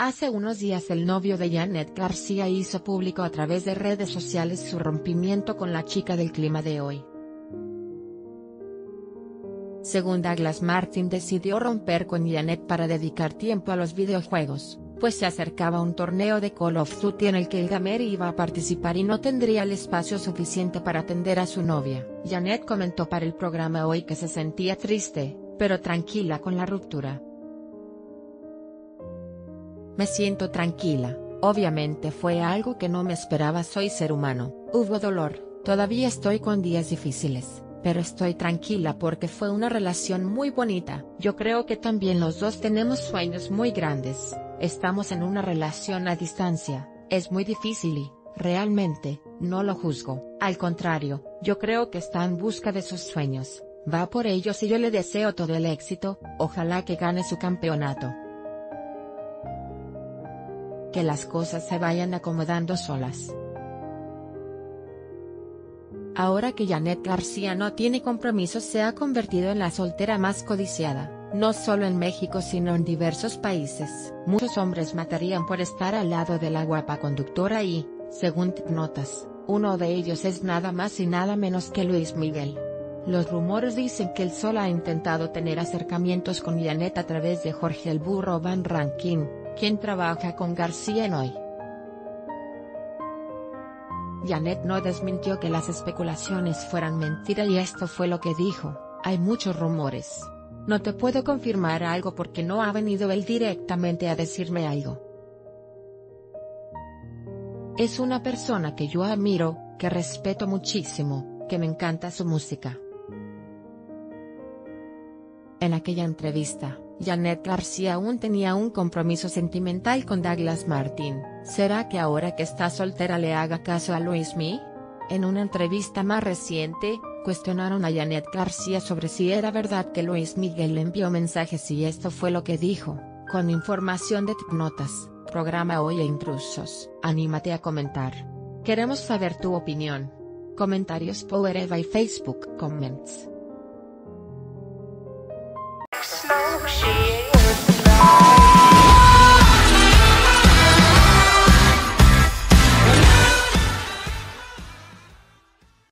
Hace unos días el novio de Janet García hizo público a través de redes sociales su rompimiento con la chica del clima de hoy. Según Douglas Martin decidió romper con Janet para dedicar tiempo a los videojuegos, pues se acercaba un torneo de Call of Duty en el que el gamer iba a participar y no tendría el espacio suficiente para atender a su novia. Janet comentó para el programa hoy que se sentía triste, pero tranquila con la ruptura. Me siento tranquila, obviamente fue algo que no me esperaba soy ser humano, hubo dolor, todavía estoy con días difíciles, pero estoy tranquila porque fue una relación muy bonita. Yo creo que también los dos tenemos sueños muy grandes, estamos en una relación a distancia, es muy difícil y, realmente, no lo juzgo, al contrario, yo creo que está en busca de sus sueños, va por ellos y yo le deseo todo el éxito, ojalá que gane su campeonato que las cosas se vayan acomodando solas. Ahora que Janet García no tiene compromisos se ha convertido en la soltera más codiciada, no solo en México sino en diversos países. Muchos hombres matarían por estar al lado de la guapa conductora y, según notas, uno de ellos es nada más y nada menos que Luis Miguel. Los rumores dicen que el Sol ha intentado tener acercamientos con Janet a través de Jorge el Burro Van Rankin, quien trabaja con García en hoy. Janet no desmintió que las especulaciones fueran mentira y esto fue lo que dijo, hay muchos rumores. No te puedo confirmar algo porque no ha venido él directamente a decirme algo. Es una persona que yo admiro, que respeto muchísimo, que me encanta su música. En aquella entrevista, Janet García aún tenía un compromiso sentimental con Douglas Martin, ¿será que ahora que está soltera le haga caso a Luis Mi? En una entrevista más reciente, cuestionaron a Janet García sobre si era verdad que Luis Miguel le envió mensajes y esto fue lo que dijo, con información de Notas, programa Hoy e Intrusos, anímate a comentar. Queremos saber tu opinión. Comentarios Power Eva y Facebook Comments.